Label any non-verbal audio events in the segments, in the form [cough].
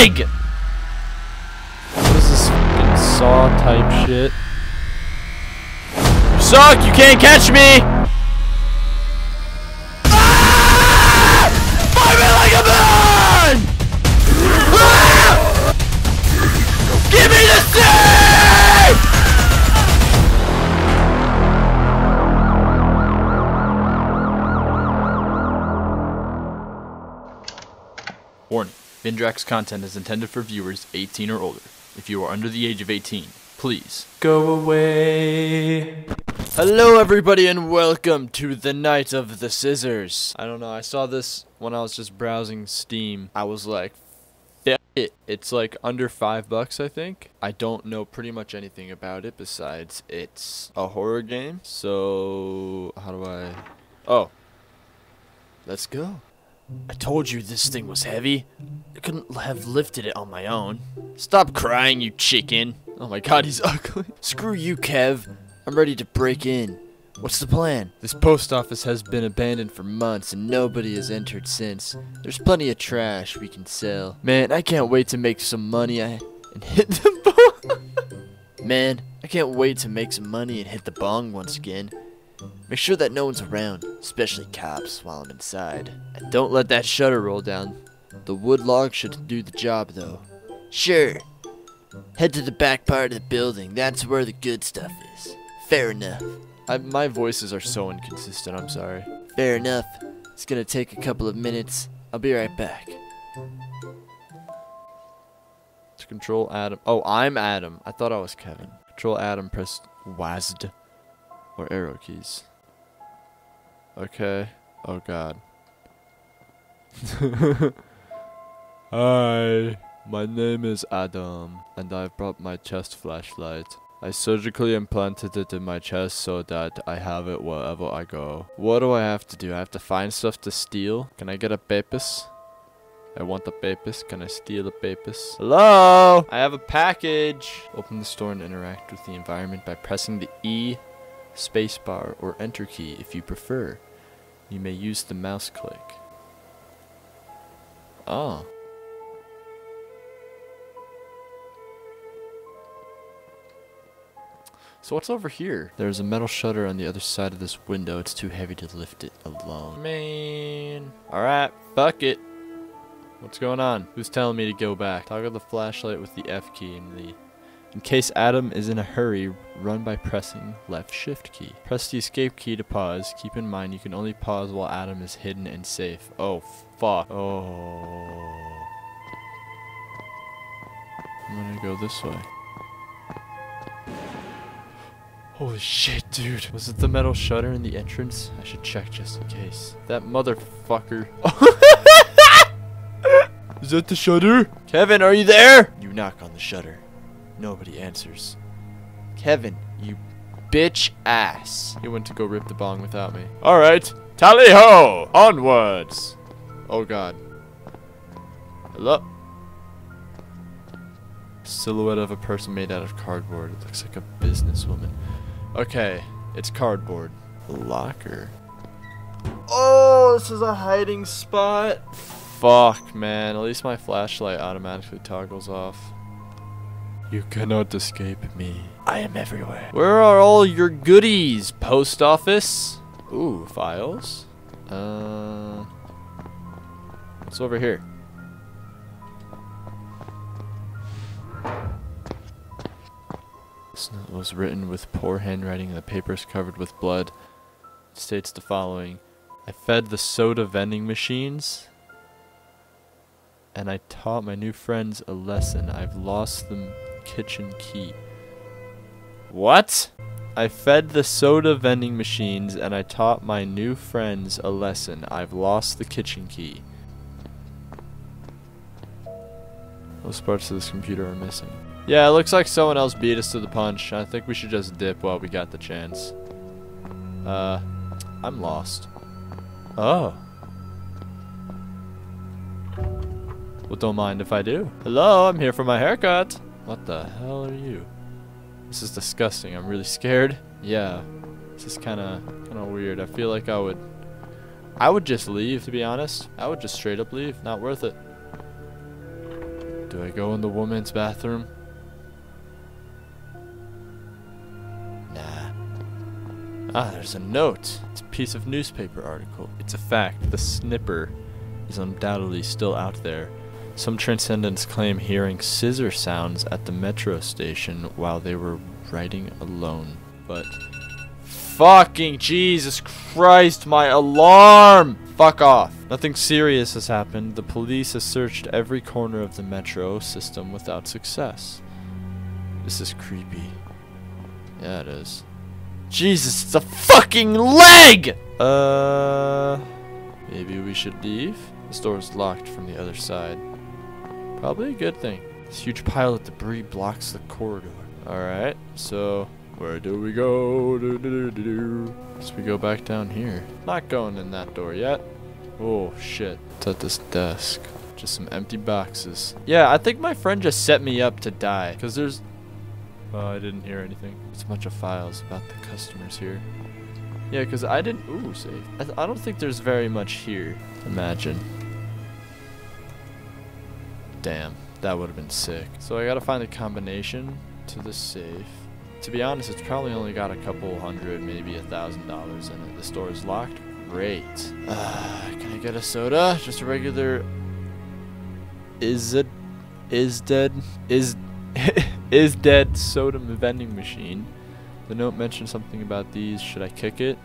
leg! What is this fucking saw type shit? You suck! You can't catch me! Vyndrak's content is intended for viewers 18 or older. If you are under the age of 18, please go away. Hello everybody and welcome to the Night of the Scissors. I don't know, I saw this when I was just browsing Steam. I was like, "F- it. It's like under 5 bucks I think. I don't know pretty much anything about it besides it's a horror game. So, how do I... Oh. Let's go. I told you this thing was heavy. I couldn't have lifted it on my own. Stop crying, you chicken. Oh my god, he's [laughs] ugly. Screw you, Kev. I'm ready to break in. What's the plan? This post office has been abandoned for months and nobody has entered since. There's plenty of trash we can sell. Man, I can't wait to make some money I and hit the [laughs] bong. Man, I can't wait to make some money and hit the bong once again. Make sure that no one's around, especially cops, while I'm inside. And don't let that shutter roll down. The wood log should do the job, though. Sure. Head to the back part of the building. That's where the good stuff is. Fair enough. I, my voices are so inconsistent, I'm sorry. Fair enough. It's gonna take a couple of minutes. I'll be right back. To control Adam. Oh, I'm Adam. I thought I was Kevin. Control Adam, press WASD or arrow keys. Okay. Oh god. [laughs] Hi. My name is Adam, and I've brought my chest flashlight. I surgically implanted it in my chest so that I have it wherever I go. What do I have to do? I have to find stuff to steal? Can I get a papus? I want the papus. Can I steal the papus? Hello? I have a package. Open the store and interact with the environment by pressing the E spacebar or enter key if you prefer. You may use the mouse click. Ah. So what's over here? There's a metal shutter on the other side of this window. It's too heavy to lift it alone. Man. Alright, fuck it. What's going on? Who's telling me to go back? Toggle the flashlight with the F key and the in case Adam is in a hurry, run by pressing left shift key. Press the escape key to pause. Keep in mind you can only pause while Adam is hidden and safe. Oh, fuck. Oh. I'm gonna go this way. Holy shit, dude. Was it the metal shutter in the entrance? I should check just in case. That motherfucker. [laughs] is that the shutter? Kevin, are you there? You knock on the shutter. Nobody answers. Kevin, you bitch ass. He went to go rip the bong without me. Alright. Tally ho! Onwards! Oh god. Hello? Silhouette of a person made out of cardboard. It looks like a businesswoman. Okay, it's cardboard. Locker. Oh, this is a hiding spot. Fuck, man. At least my flashlight automatically toggles off. You cannot escape me. I am everywhere. Where are all your goodies, post office? Ooh, files. Uh, what's over here? This note was written with poor handwriting and the paper is covered with blood. It states the following. I fed the soda vending machines and I taught my new friends a lesson. I've lost the kitchen key. What? I fed the soda vending machines and I taught my new friends a lesson. I've lost the kitchen key. Those parts of this computer are missing. Yeah, it looks like someone else beat us to the punch. I think we should just dip while we got the chance. Uh, I'm lost. Oh. Well, don't mind if I do. Hello, I'm here for my haircut. What the hell are you? This is disgusting. I'm really scared. Yeah. This is kind of kind of weird. I feel like I would I would just leave to be honest. I would just straight up leave. Not worth it. Do I go in the woman's bathroom? Nah. Ah, there's a note. It's a piece of newspaper article. It's a fact. The snipper is undoubtedly still out there. Some transcendents claim hearing scissor sounds at the metro station while they were riding alone. But fucking Jesus Christ, my alarm! Fuck off. Nothing serious has happened. The police has searched every corner of the metro system without success. This is creepy. Yeah, it is. Jesus, it's a fucking leg! Uh, maybe we should leave? The door is locked from the other side. Probably a good thing. This huge pile of debris blocks the corridor. Alright, so where do we go? Do, do, do, do. Guess we go back down here. Not going in that door yet. Oh shit. It's at this desk. Just some empty boxes. Yeah, I think my friend just set me up to die. Because there's... Oh, I didn't hear anything. It's a bunch of files about the customers here. Yeah, because I didn't... Ooh, save. I, I don't think there's very much here. Imagine. Damn, that would have been sick. So I gotta find the combination to the safe. To be honest, it's probably only got a couple hundred, maybe a thousand dollars in it. The store is locked. Great. Uh, can I get a soda? Just a regular. Is it? Is dead? Is [laughs] is dead soda vending machine? The note mentioned something about these. Should I kick it?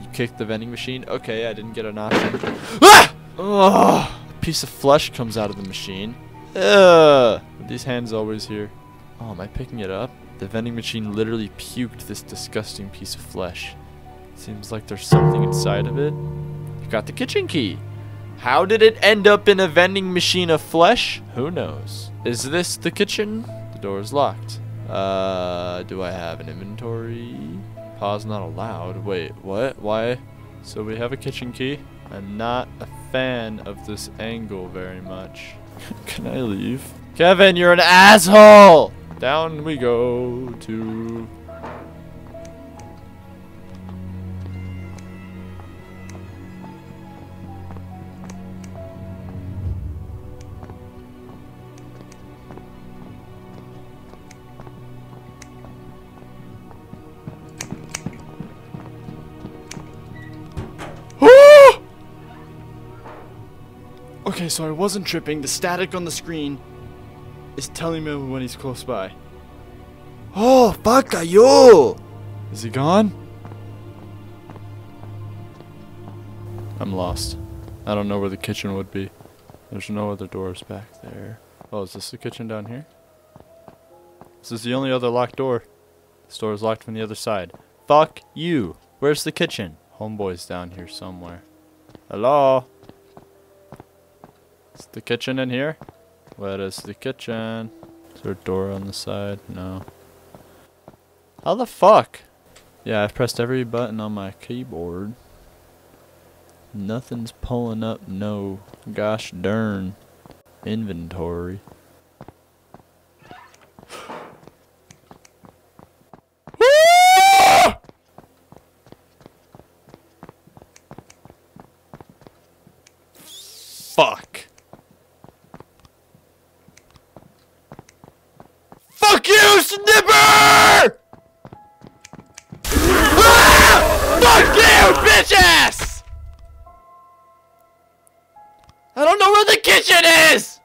You kick the vending machine? Okay, I didn't get an option. ah! Oh, a piece of flesh comes out of the machine. Ugh. These hands always here? Oh, am I picking it up? The vending machine literally puked this disgusting piece of flesh. Seems like there's something inside of it. You got the kitchen key. How did it end up in a vending machine of flesh? Who knows? Is this the kitchen? The door is locked. Uh, do I have an inventory? Pause not allowed. Wait, what? Why? So we have a kitchen key. I'm not a fan of this angle very much. [laughs] Can I leave? Kevin, you're an asshole! Down we go to... Okay, so I wasn't tripping. The static on the screen is telling me when he's close by. Oh, baka yo! Is he gone? I'm lost. I don't know where the kitchen would be. There's no other doors back there. Oh, is this the kitchen down here? This is the only other locked door. This door is locked from the other side. Fuck you! Where's the kitchen? Homeboy's down here somewhere. Hello? Is the kitchen in here? Where is the kitchen? Is there a door on the side? No. How the fuck? Yeah, I've pressed every button on my keyboard. Nothing's pulling up no gosh darn inventory. Where the kitchen is!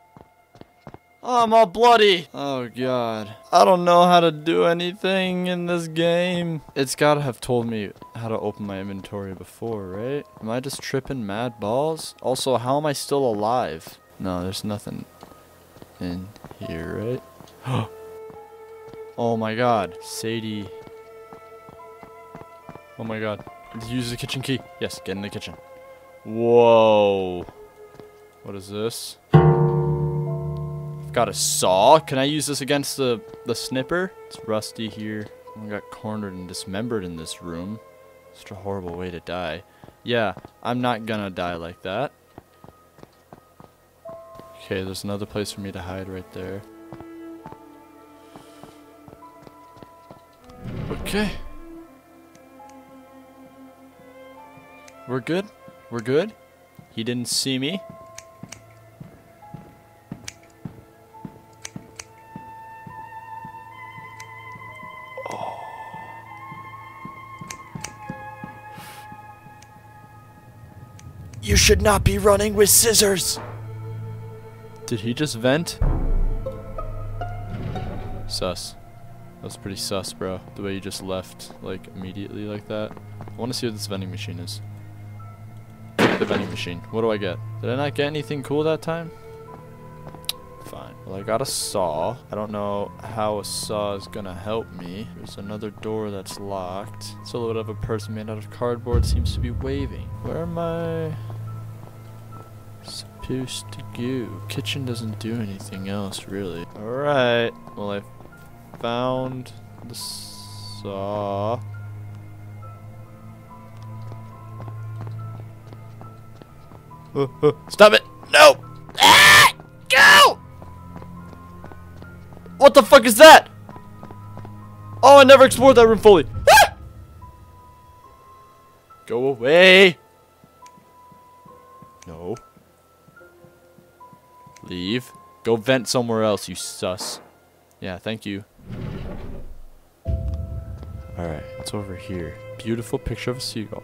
Oh, I'm all bloody. Oh, God. I don't know how to do anything in this game. It's gotta have told me how to open my inventory before, right? Am I just tripping mad balls? Also, how am I still alive? No, there's nothing in here, right? [gasps] oh my god. Sadie. Oh my god. Use the kitchen key. Yes, get in the kitchen. Whoa. What is this? I've got a saw. Can I use this against the, the snipper? It's rusty here. I got cornered and dismembered in this room. Such a horrible way to die. Yeah, I'm not gonna die like that. Okay, there's another place for me to hide right there. Okay. We're good? We're good? He didn't see me? You should not be running with scissors. Did he just vent? Sus. That was pretty sus, bro. The way you just left, like, immediately like that. I want to see what this vending machine is. The vending machine. What do I get? Did I not get anything cool that time? Fine. Well, I got a saw. I don't know how a saw is gonna help me. There's another door that's locked. Silhouette of a person made out of cardboard seems to be waving. Where am I supposed to go? Kitchen doesn't do anything else, really. Alright. Well, I found the saw. Uh, [laughs] uh, stop it! No! Ah! Go! What the fuck is that? Oh, I never explored that room fully. Ah! Go away. Leave. Go vent somewhere else, you sus. Yeah, thank you. Alright, it's over here. Beautiful picture of a seagull.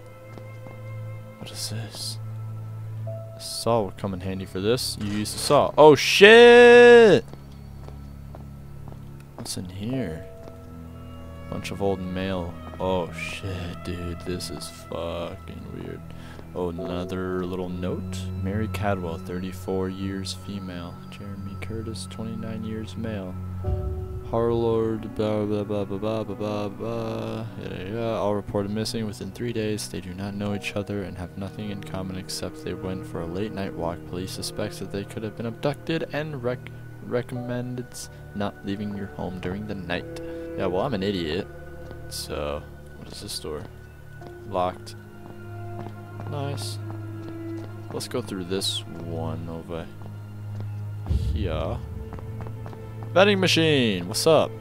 What is this? A saw would come in handy for this. You use the saw. Oh shit! What's in here? Bunch of old mail. Oh shit, dude, this is fucking weird. Oh, another little note. Mary Cadwell, 34 years female. Jeremy Curtis, 29 years male. Harlord, blah blah blah blah blah blah blah. Yeah, yeah, all reported missing within three days. They do not know each other and have nothing in common except they went for a late night walk. Police suspects that they could have been abducted and rec recommended not leaving your home during the night. Yeah, well, I'm an idiot. So, what is this door? Locked. Nice. Let's go through this one over here. Vending machine! What's up?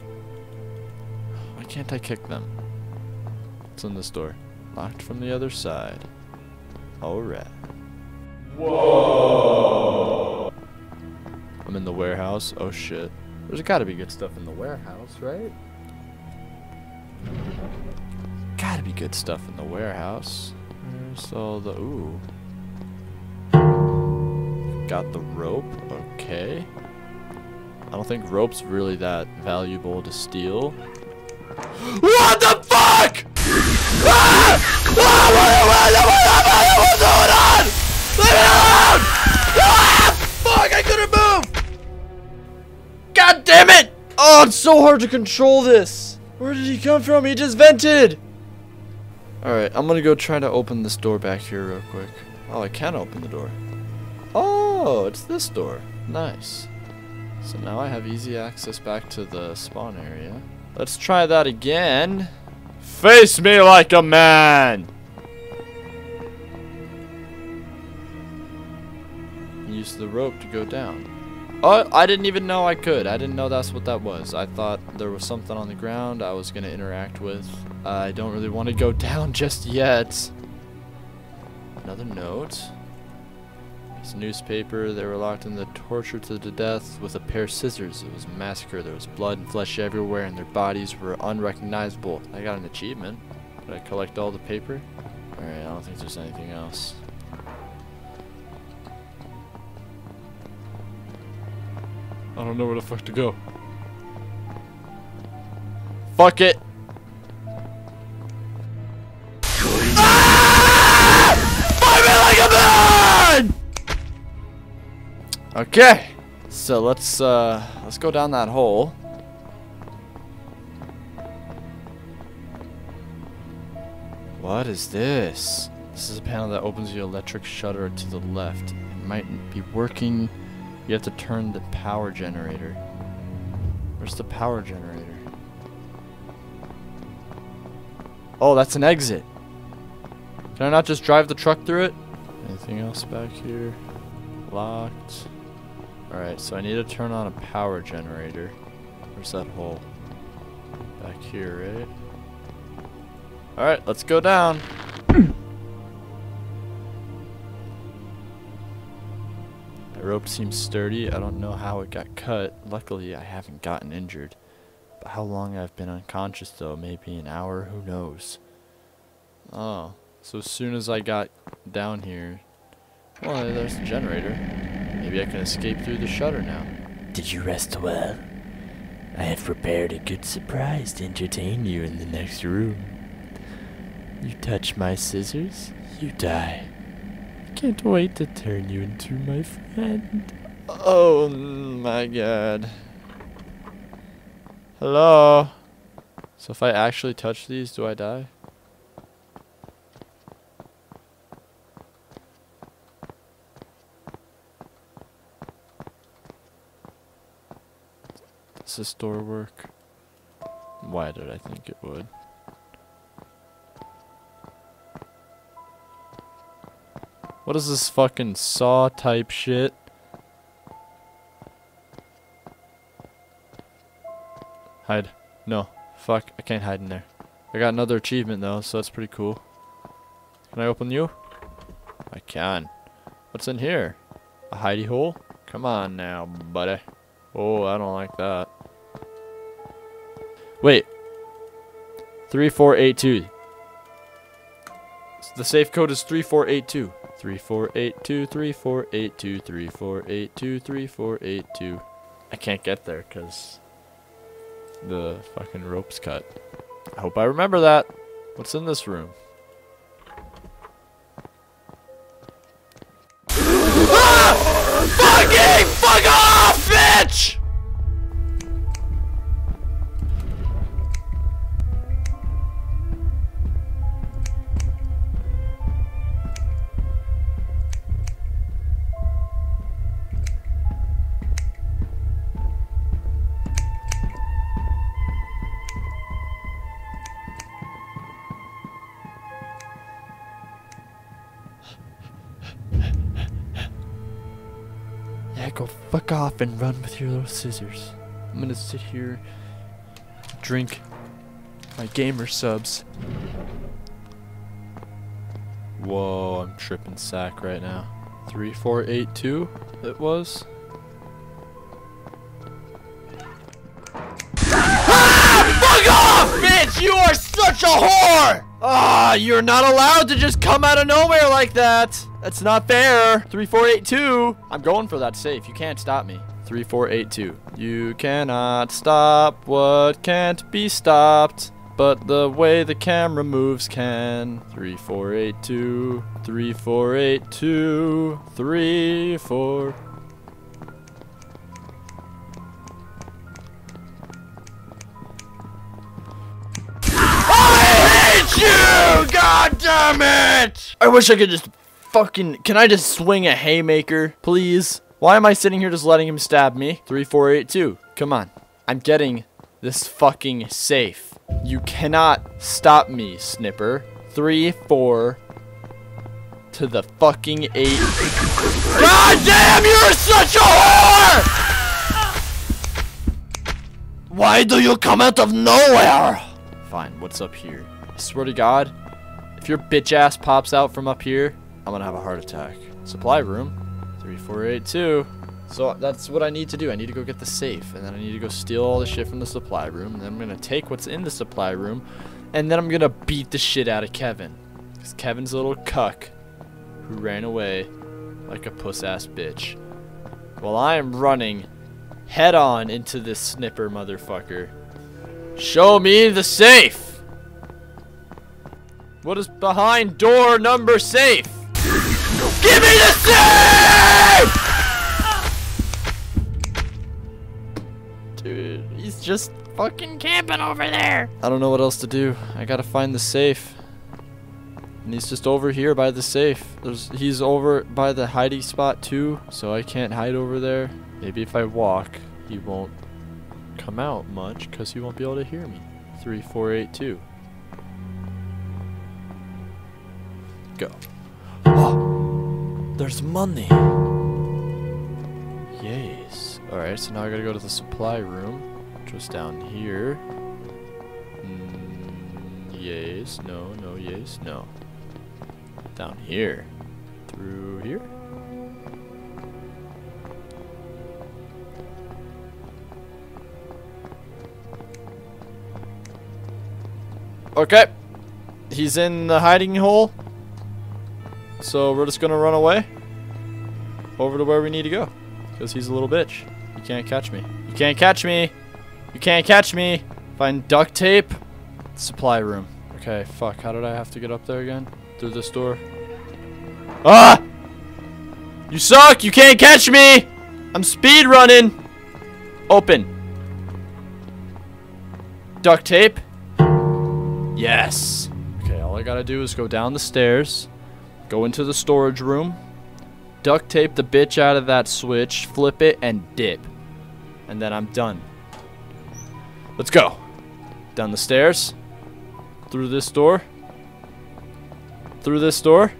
Why can't I kick them? What's in this door? Locked from the other side. Alright. Whoa! I'm in the warehouse. Oh shit. There's gotta be good stuff in the warehouse, right? Gotta be good stuff in the warehouse. There's all the... Ooh. Got the rope. Okay. I don't think rope's really that valuable to steal. What the fuck? Ah! Ah! Going on? Leave me alone! Fuck, I couldn't move! God damn it! Oh, it's so hard to control this. Where did he come from? He just vented. Alright, I'm gonna go try to open this door back here real quick. Oh, I can open the door. Oh, it's this door. Nice. So now I have easy access back to the spawn area. Let's try that again. Face me like a man! Use the rope to go down. Oh, I didn't even know I could. I didn't know that's what that was. I thought there was something on the ground I was going to interact with. I don't really want to go [laughs] down just yet. Another note. It's a newspaper. They were locked in the torture to the death with a pair of scissors. It was a massacre. There was blood and flesh everywhere, and their bodies were unrecognizable. I got an achievement. Did I collect all the paper? Alright, I don't think there's anything else. I don't know where the fuck to go. Fuck it! Okay, so let's uh, let's go down that hole. What is this? This is a panel that opens the electric shutter to the left. It might be working. You have to turn the power generator. Where's the power generator? Oh, that's an exit. Can I not just drive the truck through it? Anything else back here? Locked. Alright, so I need to turn on a power generator. Where's that hole? Back here, right? Alright, let's go down. Rope seems sturdy. I don't know how it got cut. Luckily, I haven't gotten injured. But how long I've been unconscious, though? Maybe an hour? Who knows? Oh, so as soon as I got down here, Well, there's the generator. Maybe I can escape through the shutter now. Did you rest well? I have prepared a good surprise to entertain you in the next room. You touch my scissors, you die. Can't wait to turn you into my friend. Oh my god. Hello? So if I actually touch these, do I die? Does this door work? Why did I think it would? What is this fucking saw type shit? Hide. No. Fuck. I can't hide in there. I got another achievement though, so that's pretty cool. Can I open you? I can. What's in here? A hidey hole? Come on now, buddy. Oh, I don't like that. Wait. 3482. The safe code is 3482. 3482, 3482, 3482, 3482. I can't get there because the fucking rope's cut. I hope I remember that. What's in this room? ah! [laughs] Fucking fuck off, bitch! Fuck and run with your little scissors. I'm gonna sit here, drink my gamer subs. Whoa, I'm tripping sack right now. 3482, it was. Fuck off, bitch! You are such a whore! Ah, you're not allowed to just come out of nowhere like that. That's not fair. 3482. I'm going for that safe. You can't stop me. 3482. You cannot stop what can't be stopped. But the way the camera moves can. 3482. 3482. 34. I hate you! God damn it! I wish I could just fucking. Can I just swing a haymaker, please? Why am I sitting here just letting him stab me? 3482. Come on. I'm getting this fucking safe. You cannot stop me, Snipper. 3 4 to the fucking 8. God damn, you're such a whore! Why do you come out of nowhere? Fine, what's up here? I swear to God, if your bitch ass pops out from up here, I'm gonna have a heart attack. Supply room, 3482. So that's what I need to do. I need to go get the safe, and then I need to go steal all the shit from the supply room, and then I'm gonna take what's in the supply room, and then I'm gonna beat the shit out of Kevin. Because Kevin's a little cuck who ran away like a puss ass bitch. While I am running head on into this snipper motherfucker. Show me the safe! What is behind door number safe? Give me the safe! Dude, he's just fucking camping over there. I don't know what else to do. I gotta find the safe. And he's just over here by the safe. There's he's over by the hiding spot too, so I can't hide over there. Maybe if I walk, he won't come out much because he won't be able to hear me. 3482. Go. There's money. Yes. Alright, so now I gotta go to the supply room, which was down here. Mm, yes, no, no, yes, no. Down here. Through here? Okay. He's in the hiding hole. So we're just gonna run away. over to where we need to go. Because he's a little bitch. You can't catch me. You can't catch me. You can't catch me. Find duct tape. Supply room. Okay, fuck. How did I have to get up there again? Through this door. Ah! You suck! You can't catch me! I'm speed running! Open. Duct tape. Yes. Okay, all I gotta do is go down the stairs, go into the storage room, duct tape the bitch out of that switch, flip it, and dip. And then I'm done. Let's go. Down the stairs. Through this door. Through this door.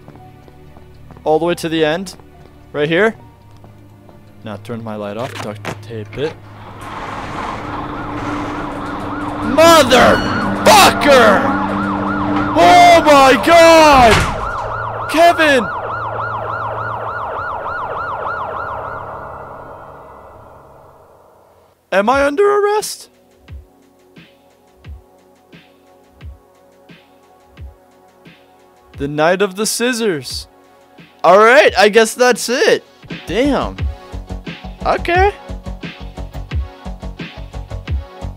All the way to the end. Right here. Now turn my light off. Duct tape it. Motherfucker! Oh my god! Kevin! Am I under arrest? The Night of the Scissors. Alright, I guess that's it. Damn. Okay.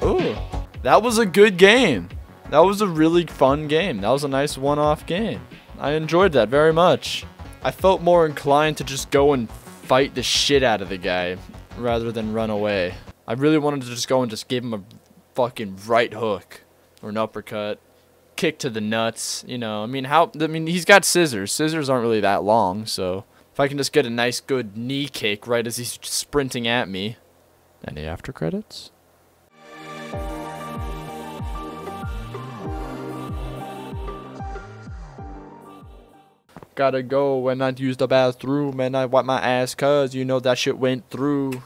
Ooh. That was a good game. That was a really fun game. That was a nice one-off game. I enjoyed that very much. I felt more inclined to just go and fight the shit out of the guy rather than run away. I really wanted to just go and just give him a fucking right hook or an uppercut, kick to the nuts. You know, I mean, how? I mean, he's got scissors. Scissors aren't really that long, so if I can just get a nice good knee kick right as he's sprinting at me. Any after credits? Gotta go and I use the bathroom and I wipe my ass cause you know that shit went through.